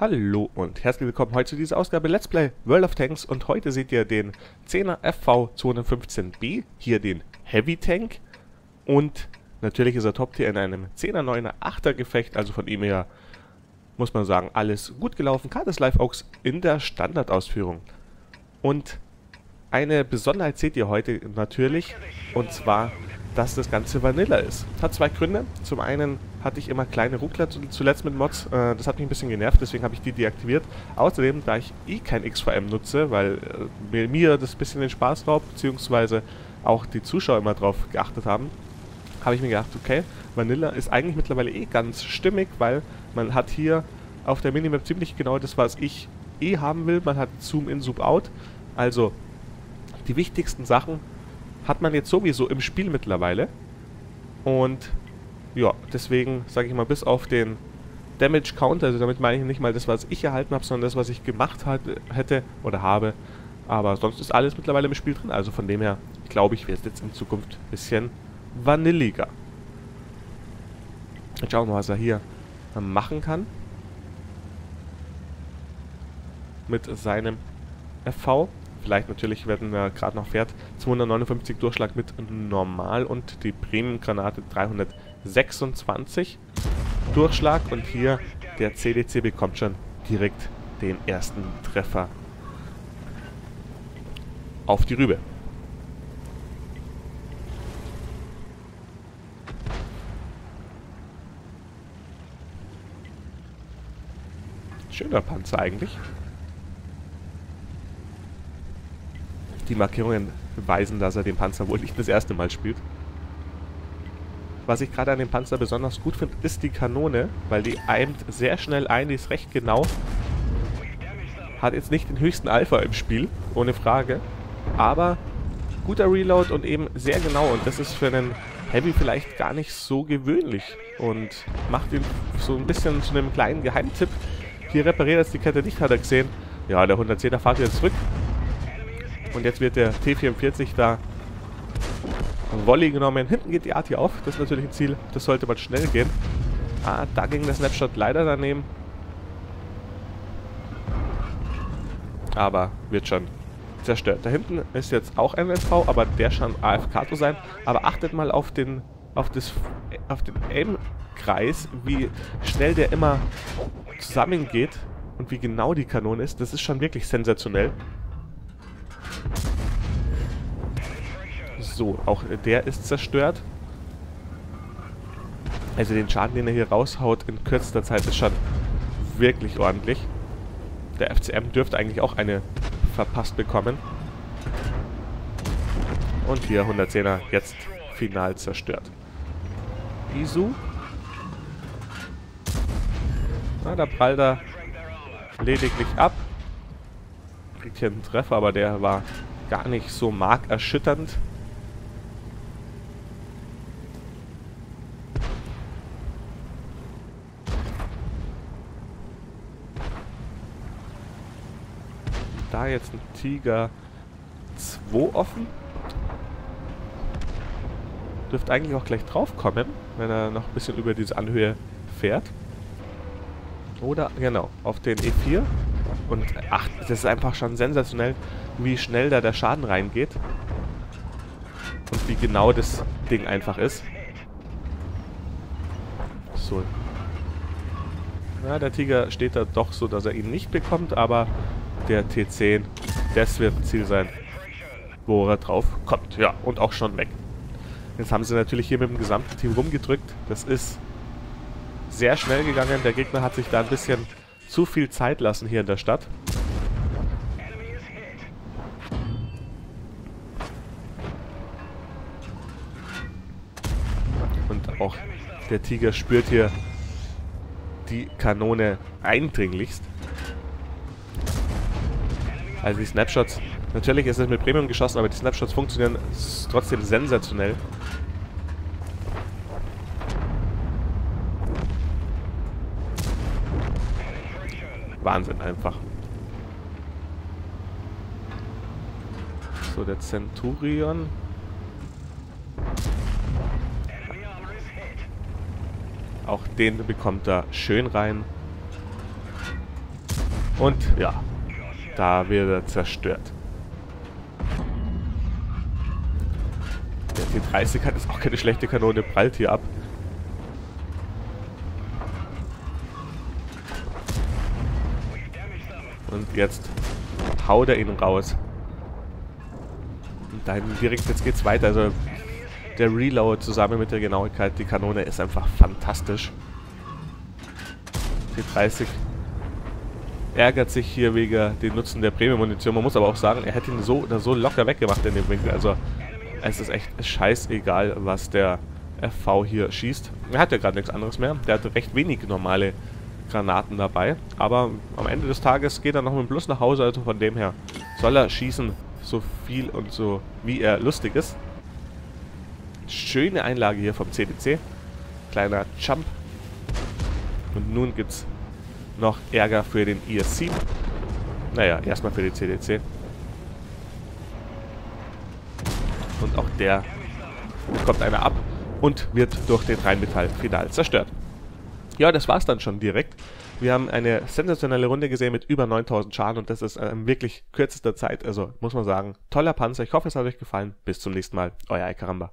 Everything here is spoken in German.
Hallo und herzlich willkommen heute zu dieser Ausgabe Let's Play World of Tanks und heute seht ihr den 10er FV 215B, hier den Heavy Tank und natürlich ist er Top-Tier in einem 10er, 9er, 8er Gefecht, also von ihm her muss man sagen, alles gut gelaufen. Karte Live Oaks in der Standardausführung. Und eine Besonderheit seht ihr heute natürlich und zwar dass das Ganze Vanilla ist. Hat zwei Gründe. Zum einen hatte ich immer kleine Ruckler zuletzt mit Mods. Äh, das hat mich ein bisschen genervt, deswegen habe ich die deaktiviert. Außerdem, da ich eh kein XVM nutze, weil äh, mir das ein bisschen den Spaß raubt, beziehungsweise auch die Zuschauer immer drauf geachtet haben, habe ich mir gedacht, okay, Vanilla ist eigentlich mittlerweile eh ganz stimmig, weil man hat hier auf der Minimap ziemlich genau das, was ich eh haben will. Man hat Zoom in, Zoom out. Also die wichtigsten Sachen hat man jetzt sowieso im Spiel mittlerweile. Und ja, deswegen sage ich mal, bis auf den Damage Counter, also damit meine ich nicht mal das, was ich erhalten habe, sondern das, was ich gemacht hat, hätte oder habe. Aber sonst ist alles mittlerweile im Spiel drin. Also von dem her glaube ich, wird es jetzt in Zukunft ein bisschen vanilliger. Jetzt schauen wir mal, was er hier machen kann. Mit seinem FV. Vielleicht natürlich, wenn er gerade noch fährt, 259 Durchschlag mit Normal und die Premium-Granate 326 Durchschlag. Und hier der CDC bekommt schon direkt den ersten Treffer auf die Rübe. Schöner Panzer eigentlich. Die Markierungen beweisen, dass er den Panzer wohl nicht das erste Mal spielt. Was ich gerade an dem Panzer besonders gut finde, ist die Kanone, weil die eimt sehr schnell ein, die ist recht genau. Hat jetzt nicht den höchsten Alpha im Spiel, ohne Frage. Aber guter Reload und eben sehr genau. Und das ist für einen Heavy vielleicht gar nicht so gewöhnlich. Und macht ihn so ein bisschen zu einem kleinen Geheimtipp. Hier repariert das die Kette nicht, hat er gesehen. Ja, der 110er fahrt jetzt zurück. Und jetzt wird der T44 da Volley genommen. Hinten geht die Arti auf. Das ist natürlich ein Ziel. Das sollte mal schnell gehen. Ah, da ging der Snapshot leider daneben. Aber wird schon zerstört. Da hinten ist jetzt auch ein NV, aber der scheint AFK zu sein. Aber achtet mal auf den auf das auf den Aim-Kreis, wie schnell der immer zusammengeht und wie genau die Kanone ist. Das ist schon wirklich sensationell. So, auch der ist zerstört. Also den Schaden, den er hier raushaut in kürzester Zeit, ist schon wirklich ordentlich. Der FCM dürfte eigentlich auch eine verpasst bekommen. Und hier 110er jetzt final zerstört. Isu. Na, da prallt er lediglich ab. Kriegt hier einen Treffer, aber der war gar nicht so markerschütternd. Da jetzt ein Tiger 2 offen. Dürfte eigentlich auch gleich drauf kommen, wenn er noch ein bisschen über diese Anhöhe fährt. Oder, genau, auf den E4. Und, ach, das ist einfach schon sensationell, wie schnell da der Schaden reingeht. Und wie genau das Ding einfach ist. So. Ja, der Tiger steht da doch so, dass er ihn nicht bekommt, aber der T10. Das wird ein Ziel sein, wo er drauf kommt. Ja, und auch schon weg. Jetzt haben sie natürlich hier mit dem gesamten Team rumgedrückt. Das ist sehr schnell gegangen. Der Gegner hat sich da ein bisschen zu viel Zeit lassen hier in der Stadt. Und auch der Tiger spürt hier die Kanone eindringlichst. Also die Snapshots, natürlich ist es mit Premium geschossen, aber die Snapshots funktionieren trotzdem sensationell. Wahnsinn einfach. So, der Centurion. Auch den bekommt er schön rein. Und ja, da wird er zerstört. Der T-30 hat jetzt auch keine schlechte Kanone, prallt hier ab. Und jetzt haut er ihn raus. Und dann direkt, jetzt geht's weiter. Also der Reload zusammen mit der Genauigkeit, die Kanone ist einfach fantastisch. T30 ärgert sich hier wegen dem Nutzen der Premium-Munition. Man muss aber auch sagen, er hätte ihn so oder so locker weggemacht in dem Winkel. Also es ist echt scheißegal, was der FV hier schießt. Er hat ja gerade nichts anderes mehr. Der hat recht wenig normale Granaten dabei. Aber am Ende des Tages geht er noch mit Plus nach Hause. Also von dem her soll er schießen, so viel und so wie er lustig ist. Schöne Einlage hier vom CDC. Kleiner Jump. Und nun gibt es noch Ärger für den ESC. Naja, erstmal für den CDC. Und auch der bekommt einer ab und wird durch den Rheinmetall final zerstört. Ja, das war's dann schon direkt. Wir haben eine sensationelle Runde gesehen mit über 9000 Schaden und das ist in wirklich kürzester Zeit. Also muss man sagen, toller Panzer. Ich hoffe, es hat euch gefallen. Bis zum nächsten Mal. Euer Icaramba.